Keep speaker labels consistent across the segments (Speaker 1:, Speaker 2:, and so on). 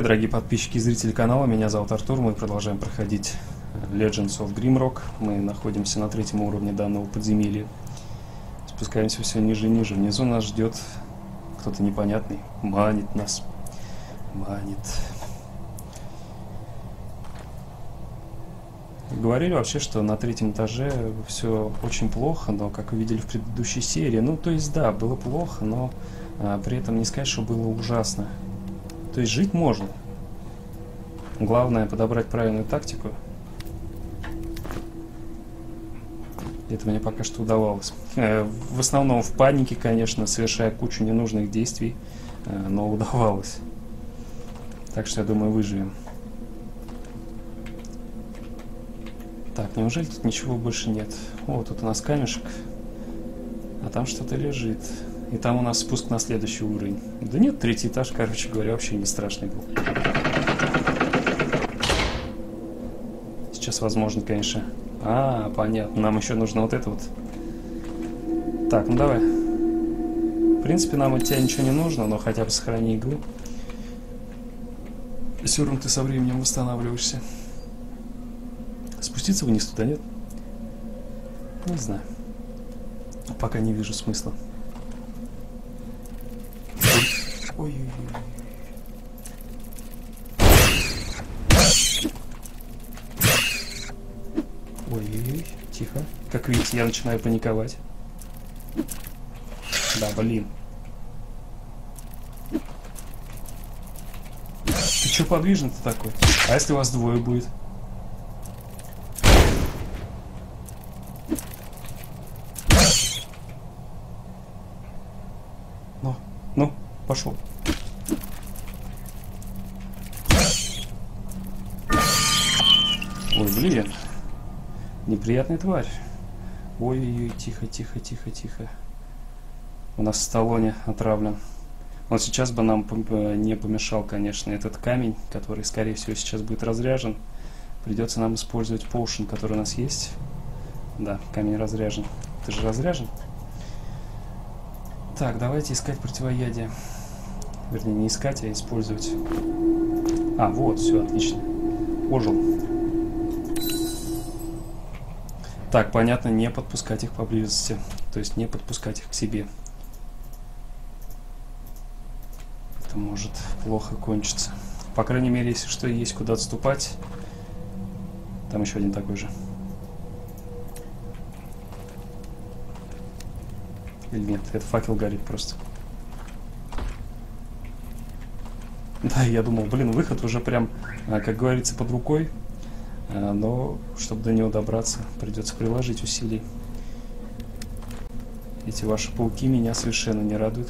Speaker 1: привет, дорогие подписчики и зрители канала. Меня зовут Артур. Мы продолжаем проходить Legends of Grimrock. Мы находимся на третьем уровне данного подземелья. Спускаемся все ниже и ниже. Внизу нас ждет кто-то непонятный. Манит нас. Манит. Говорили вообще, что на третьем этаже все очень плохо, но, как вы видели в предыдущей серии, ну, то есть, да, было плохо, но а, при этом не сказать, что было ужасно. То есть жить можно. Главное подобрать правильную тактику. Это мне пока что удавалось. Э, в основном в панике, конечно, совершая кучу ненужных действий, э, но удавалось. Так что я думаю, выживем. Так, неужели тут ничего больше нет? О, тут у нас камешек. А там что-то лежит. И там у нас спуск на следующий уровень. Да нет, третий этаж, короче говоря, вообще не страшный был. Сейчас возможно, конечно. А, понятно. Нам еще нужно вот это вот. Так, ну давай. В принципе, нам от тебя ничего не нужно, но хотя бы сохрани игру. Равно ты со временем восстанавливаешься. Спуститься вниз туда, нет? Не знаю. Пока не вижу смысла. Ой-ой-ой. Ой-ой-ой, тихо. Как видите, я начинаю паниковать. Да, блин. Ты что подвижный-то такой? А если вас двое будет? Ну, ну, пошел. Ой, блин. Неприятная тварь. Ой-ой-ой, тихо, тихо, тихо, тихо. У нас в Сталлоне отравлен. Он сейчас бы нам э, не помешал, конечно, этот камень, который, скорее всего, сейчас будет разряжен. Придется нам использовать поушен, который у нас есть. Да, камень разряжен. Ты же разряжен? Так, давайте искать противоядие. Вернее, не искать, а использовать. А, вот, все, отлично. Ожил. Так, понятно, не подпускать их поблизости. То есть не подпускать их к себе. Это может плохо кончиться. По крайней мере, если что, есть куда отступать. Там еще один такой же. Или нет, это факел горит просто. Да, я думал, блин, выход уже прям, а, как говорится, под рукой. А, но, чтобы до него добраться, придется приложить усилий. Эти ваши пауки меня совершенно не радуют.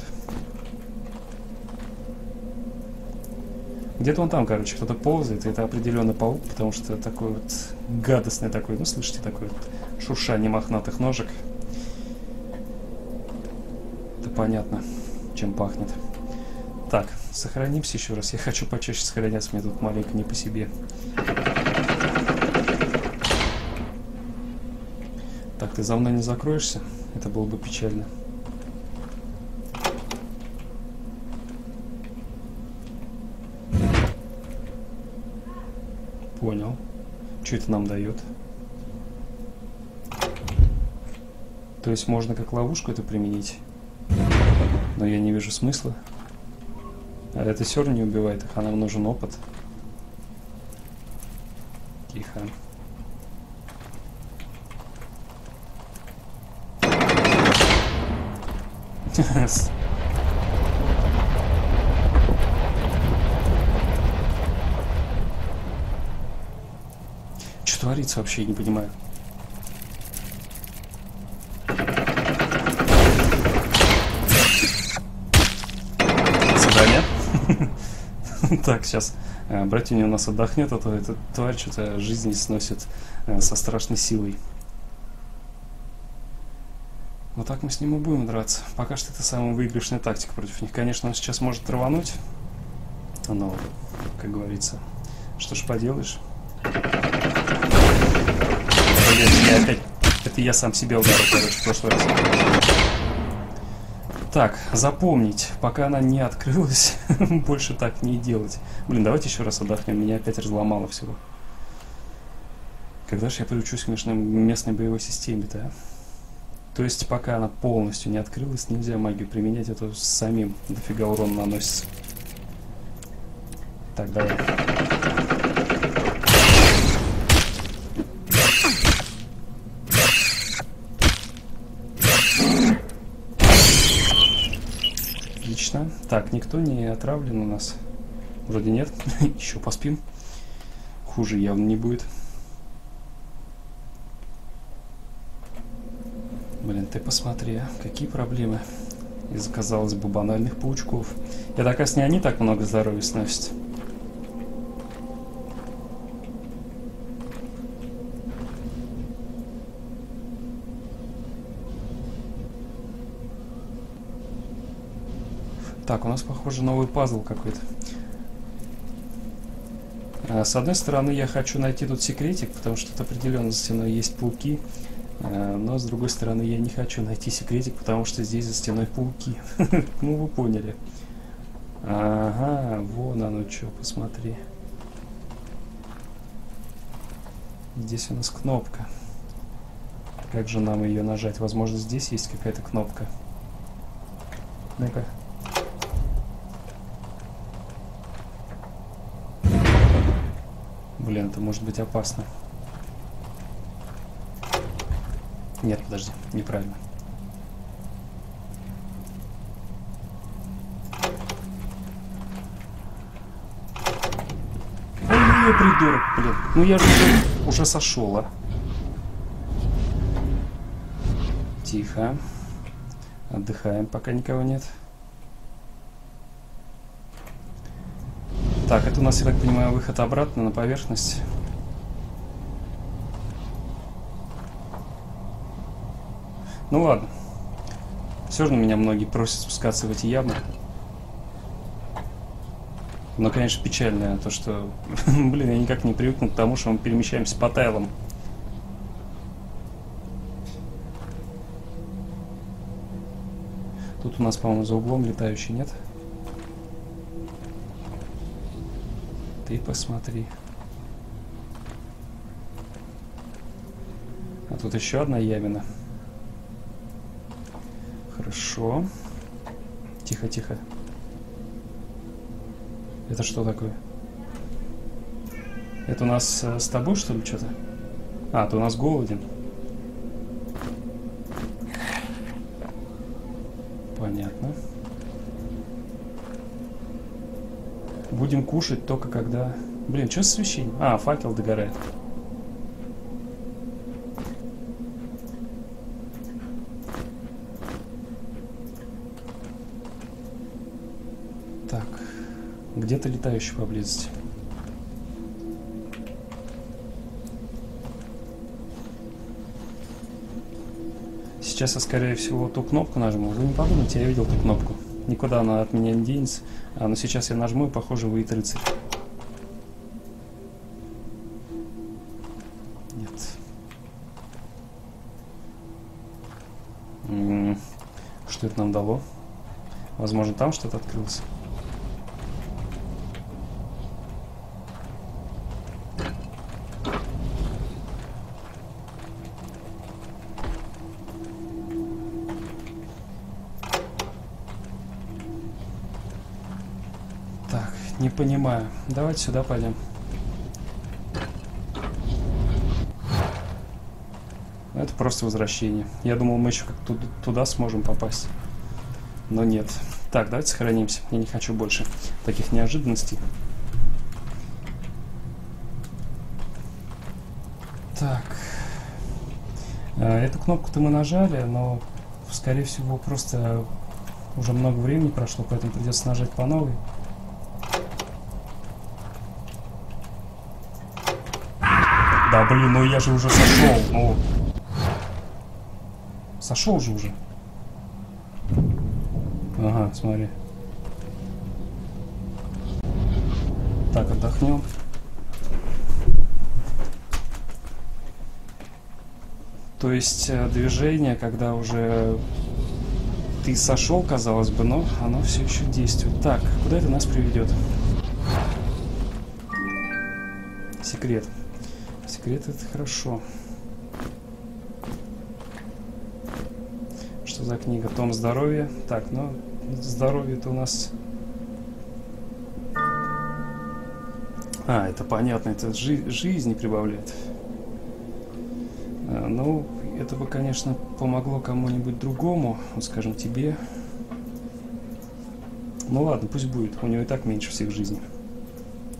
Speaker 1: Где-то он там, короче, кто-то ползает, это определенно паук, потому что такой вот гадостный такой, ну, слышите, такой вот шуршание мохнатых ножек. Это понятно, чем пахнет. Так, сохранимся еще раз. Я хочу почаще сохраняться, мне тут маленько не по себе. Ты за мной не закроешься? Это было бы печально. Понял. Что это нам дает? То есть можно как ловушку это применить? Но я не вижу смысла. А это все не убивает их, а нам нужен опыт. Тихо. Что творится вообще, я не понимаю. Задание. так, сейчас э, братья у нас отдохнет, а то эта тварь что-то жизни сносит э, со страшной силой. Вот так мы с ним и будем драться. Пока что это самая выигрышная тактика против них. Конечно, он сейчас может рвануть. Но, как говорится, что ж поделаешь. Блин, я опять... Это я сам себе ударил, короче, в прошлый раз. Так, запомнить, пока она не открылась, больше так не делать. Блин, давайте еще раз отдохнем, меня опять разломало всего. Когда же я приучусь к местной, местной боевой системе-то, а? То есть, пока она полностью не открылась, нельзя магию применять, это самим дофига урон наносится. Так, давай. Отлично. Так, никто не отравлен у нас. Вроде нет. Еще поспим. Хуже явно не будет. Блин, ты посмотри, а, какие проблемы из, казалось бы, банальных паучков. Я так, не они так много здоровья сносят. Так, у нас, похоже, новый пазл какой-то. А, с одной стороны, я хочу найти тут секретик, потому что тут определенно за стеной есть пауки. А, но, с другой стороны, я не хочу найти секретик, потому что здесь за стеной пауки. ну, вы поняли. Ага, вон оно что, посмотри. Здесь у нас кнопка. Как же нам ее нажать? Возможно, здесь есть какая-то кнопка. Ну-ка. Блин, это может быть опасно. Нет, подожди, неправильно. Ой, придурок, блин. Ну я же уже, сошел, а. Тихо. Отдыхаем, пока никого нет. Так, это у нас, я так понимаю, выход обратно на поверхность. Ну ладно. Все равно меня многие просят спускаться в эти ямы. Но, конечно, печально то, что, блин, я никак не привыкну к тому, что мы перемещаемся по тайлам. Тут у нас, по-моему, за углом летающий, нет? Ты посмотри. А тут еще одна ямина. Хорошо. Тихо, тихо. Это что такое? Это у нас э, с тобой, что ли, что-то? А, ты у нас голоден. Понятно. Будем кушать только когда... Блин, что с освещением? А, факел догорает. Так, где-то летающий поблизости. Сейчас я, скорее всего, ту кнопку нажму. Вы не подумайте, я видел ту кнопку. Никуда она от меня не денется. А, но сейчас я нажму и, похоже, выйдет рыцарь. Нет. М -м что это нам дало? Возможно, там что-то открылось. Не понимаю. Давайте сюда пойдем. Это просто возвращение. Я думал, мы еще как туда, туда сможем попасть. Но нет. Так, давайте сохранимся. Я не хочу больше таких неожиданностей. Так. А, эту кнопку-то мы нажали, но, скорее всего, просто уже много времени прошло, поэтому придется нажать по новой. Да блин, ну я же уже сошел, ну. Сошел же уже. Ага, смотри. Так, отдохнем. То есть э, движение, когда уже Ты сошел, казалось бы, но оно все еще действует. Так, куда это нас приведет? Секрет. Секрет это хорошо. Что за книга? Том здоровья. Так, ну, здоровье это у нас... А, это понятно, это жи жизнь не прибавляет. А, ну, это бы, конечно, помогло кому-нибудь другому, ну, скажем, тебе. Ну ладно, пусть будет. У него и так меньше всех жизней.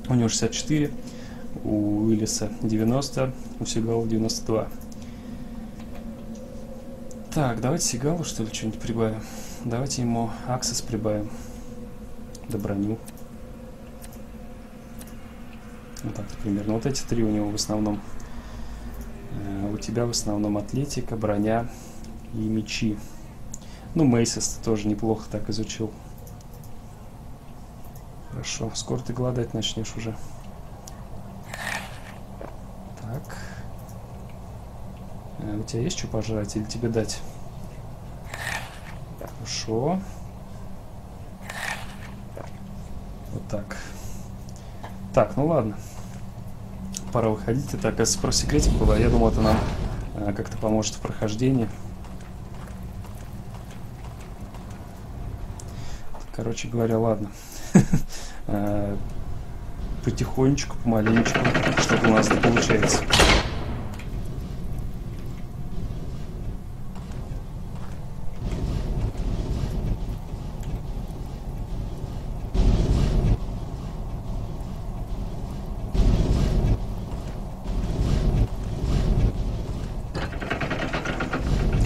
Speaker 1: У него 64, у Уиллиса 90, у Сигала 92. Так, давайте Сигалу, что ли, что-нибудь прибавим. Давайте ему Аксес прибавим. Да броню. Вот так примерно. Вот эти три у него в основном у тебя в основном атлетика, броня и мечи. Ну, Мейсис ты тоже неплохо так изучил. Хорошо, скоро ты голодать начнешь уже. Так. А, у тебя есть что пожрать или тебе дать? Хорошо. Вот так. Так, ну ладно пора выходить. Это, оказывается, про секретик было. Я думал, это нам э, как-то поможет в прохождении. Короче говоря, ладно. Э, потихонечку, помаленечку, что-то у нас получается.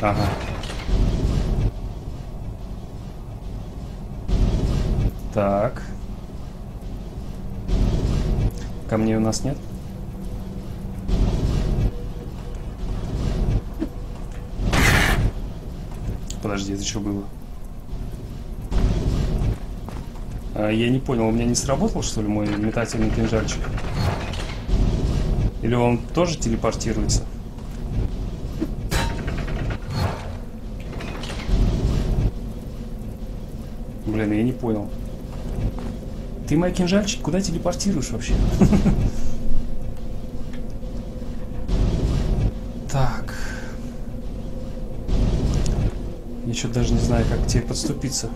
Speaker 1: Ага. Так. Камней у нас нет? Подожди, это что было? А, я не понял, у меня не сработал, что ли, мой метательный кинжальчик? Или он тоже телепортируется? Блин, я не понял. Ты мои кинжальчики куда телепортируешь вообще? Так. Я что-то даже не знаю, как к тебе подступиться.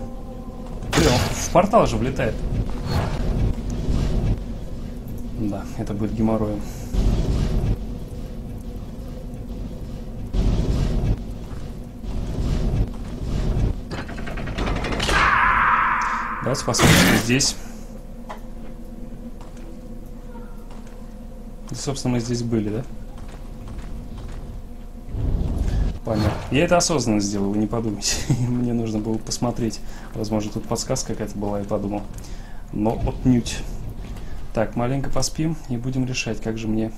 Speaker 1: Блин, он в портал же влетает. Да, это будет геморроем. Давайте посмотрим, что здесь. И, собственно, мы здесь были, да? Понятно. Я это осознанно сделал, вы не подумайте. Мне нужно было посмотреть. Возможно, тут подсказка какая-то была, я подумал. Но отнюдь. Так, маленько поспим и будем решать, как же мне,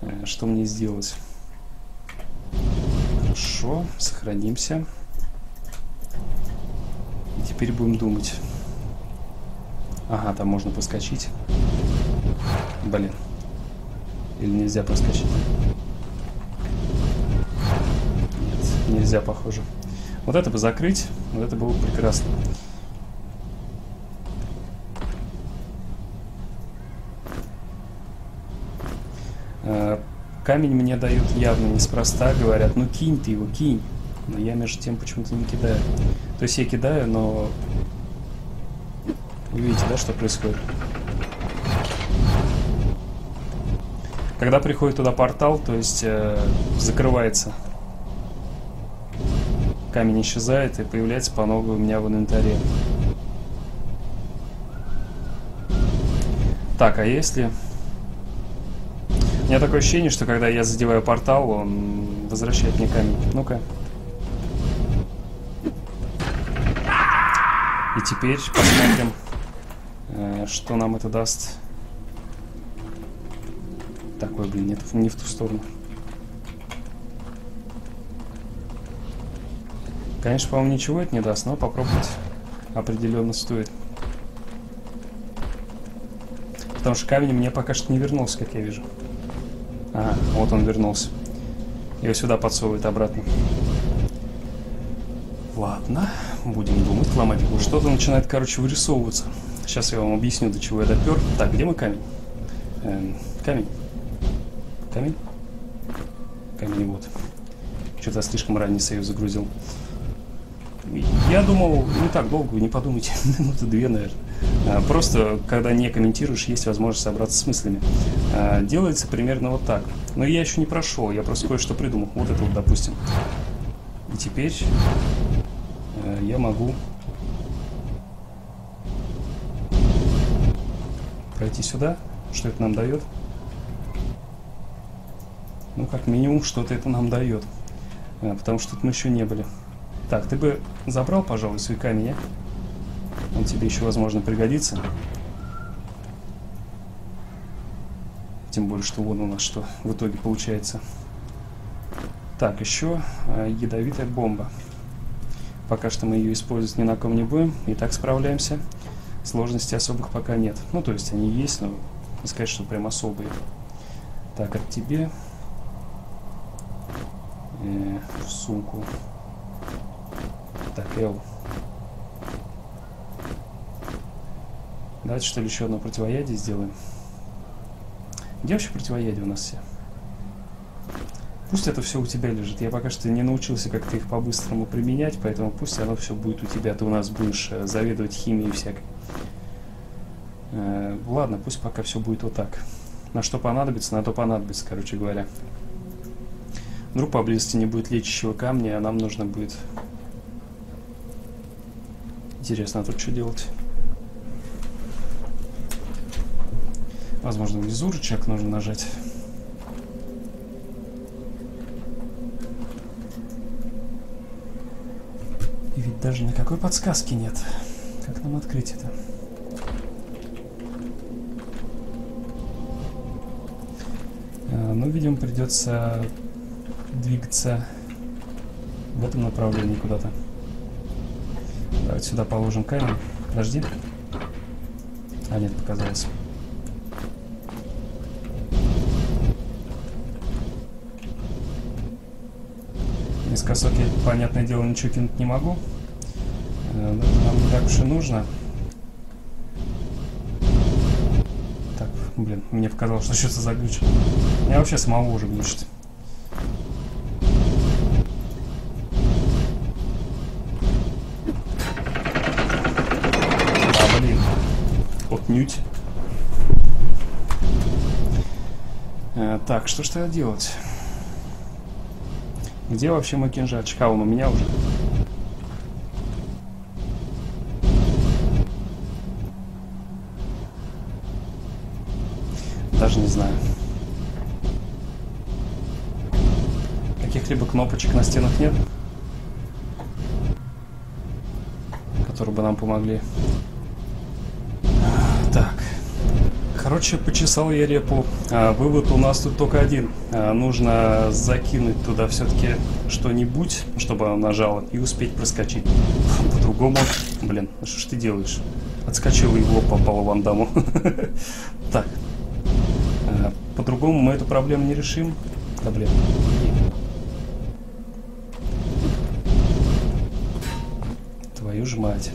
Speaker 1: э, что мне сделать. Хорошо, сохранимся. И теперь будем думать. Ага, там можно поскочить. Блин. Или нельзя проскочить? Нет, нельзя, похоже. Вот это бы закрыть, вот это было бы прекрасно. Э, камень мне дают явно неспроста, говорят, ну кинь ты его, кинь. Но я между тем почему-то не кидаю. То есть я кидаю, но вы видите, да, что происходит? Когда приходит туда портал, то есть э, закрывается. Камень исчезает и появляется по новой у меня в инвентаре. Так, а если... У меня такое ощущение, что когда я задеваю портал, он возвращает мне камень. Ну-ка. И теперь посмотрим. Э, что нам это даст? Такой, блин, нет, не в ту сторону. Конечно, по-моему, ничего это не даст, но попробовать определенно стоит. Потому что камень мне пока что не вернулся, как я вижу. Ага, вот он вернулся. Его сюда подсовывает обратно. Ладно, будем думать, ломать. Что-то начинает, короче, вырисовываться. Сейчас я вам объясню, до чего я допер. Так, где мой камень? Эм, камень. Камень? Камень вот. Что-то слишком ранний сейв загрузил. Я думал, не так долго, не подумайте, минуты две, наверное. А, просто, когда не комментируешь, есть возможность собраться с мыслями. А, делается примерно вот так. Но я еще не прошел, я просто кое-что придумал. Вот это вот, допустим. И теперь э, я могу пройти сюда. Что это нам дает? Ну, как минимум, что-то это нам дает. А, потому что тут мы еще не были. Так, ты бы забрал, пожалуй, свой камень, а? Он тебе еще, возможно, пригодится. Тем более, что вон у нас что в итоге получается. Так, еще э, ядовитая бомба. Пока что мы ее использовать ни на ком не будем. И так справляемся. Сложностей особых пока нет. Ну, то есть они есть, но не сказать, что прям особые. Так, от тебе э, в сумку. Так, Эл. Давайте что ли еще одно противоядие сделаем. Где вообще противоядие у нас все? Пусть это все у тебя лежит. Я пока что не научился как-то их по-быстрому применять, поэтому пусть оно все будет у тебя. Ты у нас будешь э, заведовать химией всякой. Э, ладно, пусть пока все будет вот так. На что понадобится, на то понадобится, короче говоря. Вдруг поблизости не будет лечащего камня, а нам нужно будет... Интересно, а тут что делать? Возможно, внизу рычаг нужно нажать. И ведь даже никакой подсказки нет. Как нам открыть это? А, ну, видимо, придется двигаться в этом направлении куда-то. Давайте сюда положим камень. Подожди. А, нет, показалось. косок я, понятное дело, ничего кинуть не могу. Э, нам не так уж и нужно. Так, блин, мне показалось, что что-то заглючило. Я вообще самого уже глючит. Отнюдь. Э, так, что ж тогда делать? Где вообще мой кинжальчик? А, он у меня уже. Даже не знаю. Каких-либо кнопочек на стенах нет? Которые бы нам помогли. Короче, почесал я репу. А, вывод у нас тут только один. А, нужно закинуть туда все-таки что-нибудь, чтобы она нажала, и успеть проскочить. По-другому... Блин, ну что ж ты делаешь? Отскочил и в лоб попал Вандаму. Так. А, по-другому мы эту проблему не решим. Да блин. Твою ж мать.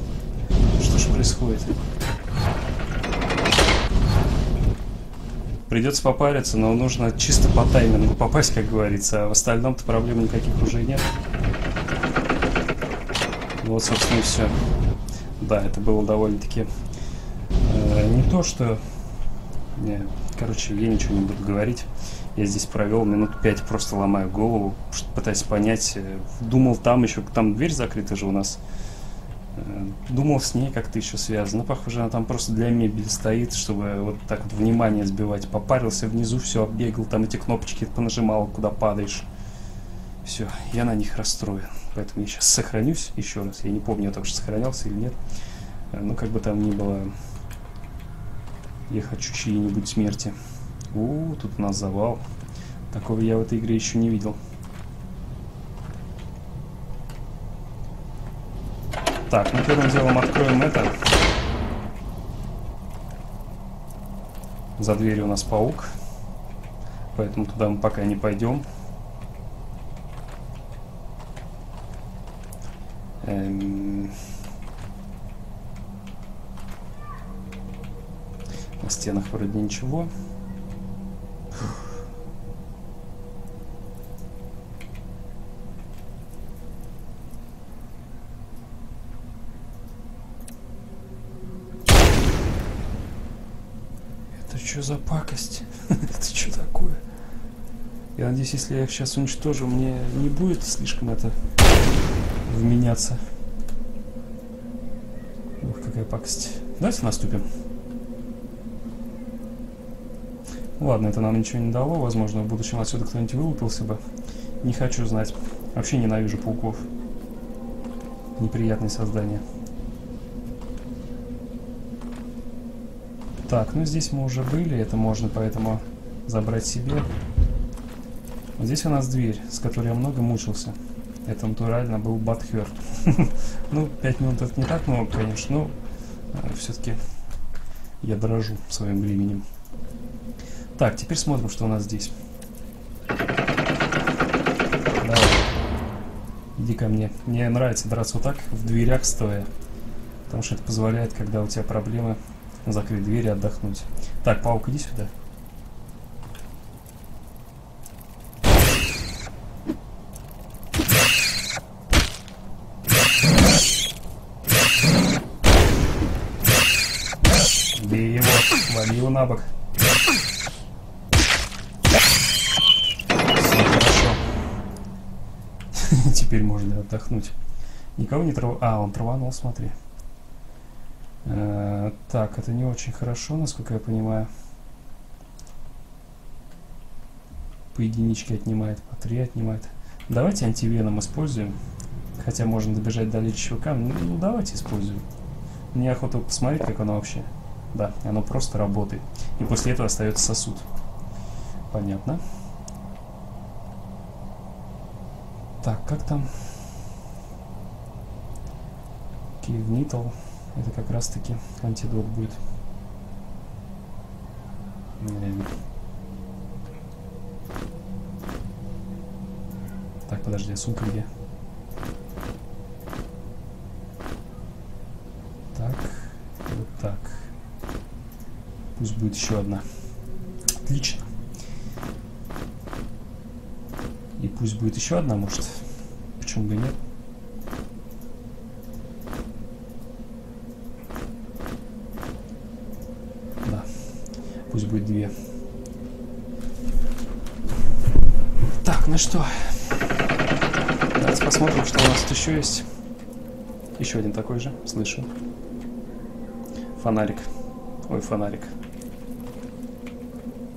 Speaker 1: Что ж происходит? Придется попариться, но нужно чисто по таймингу попасть, как говорится. А в остальном-то проблем никаких уже нет. Вот, собственно, и все. Да, это было довольно-таки э, не то, что... Не, короче, я ничего не буду говорить. Я здесь провел минут пять, просто ломая голову, пытаясь понять. Э, думал, там еще, там дверь закрыта же у нас. Думал с ней как-то еще связано. Похоже, она там просто для мебели стоит, чтобы вот так вот внимание сбивать. Попарился внизу, все оббегал, там эти кнопочки понажимал, куда падаешь. Все, я на них расстроен. Поэтому я сейчас сохранюсь еще раз. Я не помню, я только сохранялся или нет. Э, ну, как бы там ни было, я хочу чьей-нибудь смерти. У, тут у нас завал. Такого я в этой игре еще не видел. Так, ну первым делом откроем это. За дверью у нас паук. Поэтому туда мы пока не пойдем. Эм... На стенах вроде ничего. Это что за пакость? Это что такое? Я надеюсь, если я их сейчас уничтожу, мне не будет слишком это вменяться. Ух, какая пакость. Давайте наступим. Ладно, это нам ничего не дало. Возможно, в будущем отсюда кто-нибудь вылупился бы. Не хочу знать. Вообще ненавижу пауков. Неприятные создания. Так, ну здесь мы уже были. Это можно поэтому забрать себе. Вот здесь у нас дверь, с которой я много мучился. Это натурально был Батхерт. ну, пять минут это не так много, конечно, но э, все-таки я дорожу своим временем. Так, теперь смотрим, что у нас здесь. Давай. Иди ко мне. Мне нравится драться вот так, в дверях стоя. Потому что это позволяет, когда у тебя проблемы, закрыть дверь и отдохнуть. Так, паук, иди сюда. Бей его, вали его на бок. теперь можно отдохнуть. Никого не трав... А, он траванул, смотри. Э так, это не очень хорошо, насколько я понимаю. По единичке отнимает, по три отнимает. Давайте антивеном используем. Хотя можно добежать до лечащего камня. Ну, давайте используем. Мне охота посмотреть, как оно вообще. Да, оно просто работает. И после этого остается сосуд. Понятно. Так, как там? Киевнитл. Это как раз таки антидот будет. Так, подожди, а сумка где? Так, вот так. Пусть будет еще одна. Отлично. И пусть будет еще одна, может. Почему бы и нет? Да. Пусть будет две. Так, ну что. Давайте посмотрим, что у нас тут еще есть. Еще один такой же. Слышу. Фонарик. Ой, фонарик.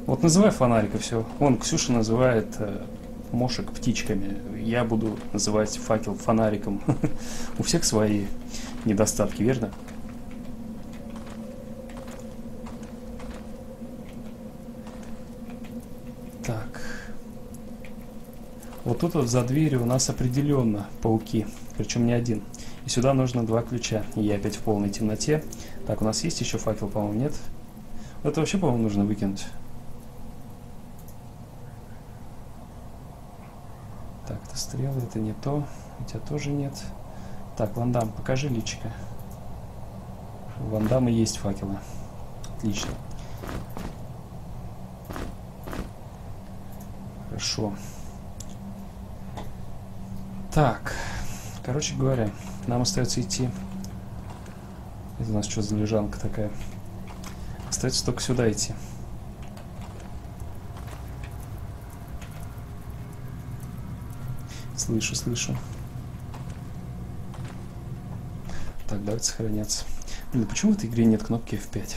Speaker 1: Вот называй фонарик и все. Вон, Ксюша называет э, мошек птичками. Я буду называть факел фонариком. У всех свои недостатки, верно? Так. Вот тут вот за дверью у нас определенно пауки. Причем не один. И сюда нужно два ключа. И я опять в полной темноте. Так, у нас есть еще факел, по-моему, нет? Это вообще, по-моему, нужно выкинуть. стрелы, это не то. У тебя тоже нет. Так, Вандам, покажи личика. У Вандама есть факелы. Отлично. Хорошо. Так, короче говоря, нам остается идти. Это у нас что за лежанка такая? Остается только сюда идти. Слышу, слышу. Так, давайте сохраняться. Блин, почему в этой игре нет кнопки F5?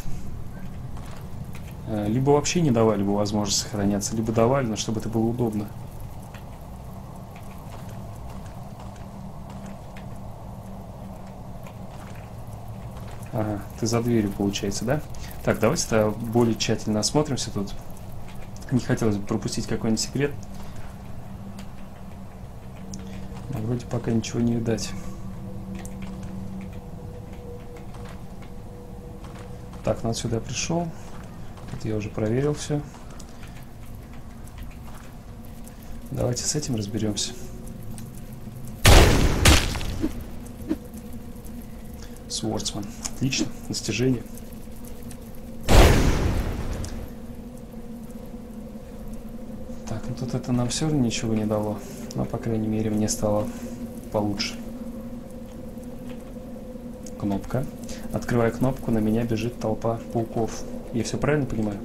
Speaker 1: Э, либо вообще не давали бы возможность сохраняться, либо давали, но чтобы это было удобно. Ага, ты за дверью, получается, да? Так, давайте тогда более тщательно осмотримся тут. Не хотелось бы пропустить какой-нибудь секрет. Вроде пока ничего не видать. Так, ну сюда пришел. Тут я уже проверил все. Давайте с этим разберемся. Свордсман. Отлично, достижение. Так, ну тут это нам все равно ничего не дало. Но, по крайней мере, мне стало получше. Кнопка. Открывая кнопку, на меня бежит толпа пауков. Я все правильно понимаю?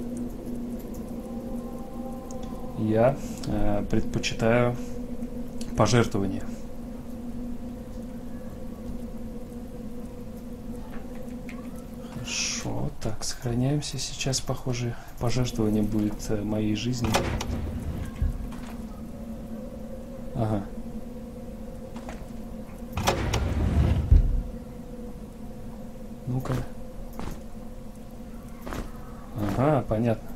Speaker 1: Я э, предпочитаю пожертвование. Хорошо, так, сохраняемся. Сейчас, похоже, пожертвование будет э, моей жизнью. Ага. Ну-ка. Ага, понятно.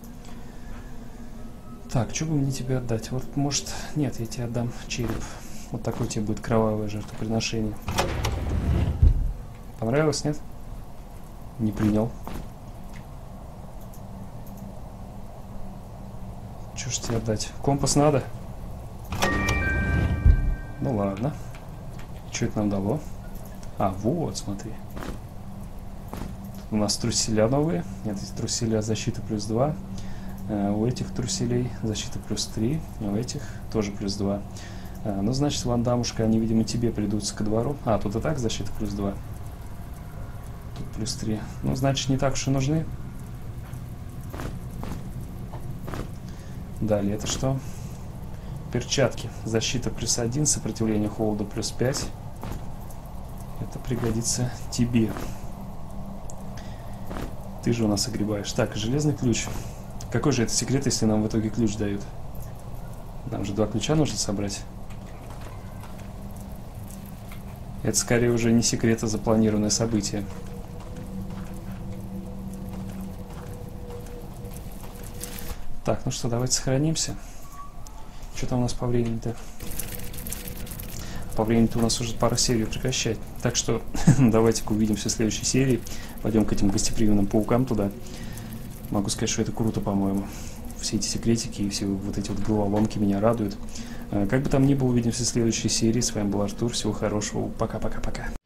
Speaker 1: Так, что бы мне тебе отдать? Вот, может... Нет, я тебе отдам череп. Вот такой тебе будет кровавое жертвоприношение. Понравилось, нет? Не принял. Ж тебе отдать? Компас надо? Ну ладно. Что это нам дало? А, вот, смотри. Тут у нас труселя новые. Нет, эти труселя защита плюс 2. Э, у этих труселей защита плюс 3. У этих тоже плюс 2. Э, ну, значит, вандамушка, они, видимо, тебе придутся ко двору. А, тут и так защита плюс 2. Тут плюс 3. Ну, значит, не так уж и нужны. Далее, это что? Перчатки. Защита плюс 1, сопротивление холода плюс 5. Это пригодится тебе. Ты же у нас огребаешь. Так, железный ключ. Какой же это секрет, если нам в итоге ключ дают? Нам же два ключа нужно собрать. Это скорее уже не секрет, а запланированное событие. Так, ну что, давайте сохранимся. Что там у нас по времени-то? По времени-то у нас уже пара серий прекращать. Так что давайте-ка увидимся в следующей серии. Пойдем к этим гостеприимным паукам туда. Могу сказать, что это круто, по-моему. Все эти секретики и все вот эти вот головоломки меня радуют. Э, как бы там ни было, увидимся в следующей серии. С вами был Артур. Всего хорошего. Пока-пока-пока.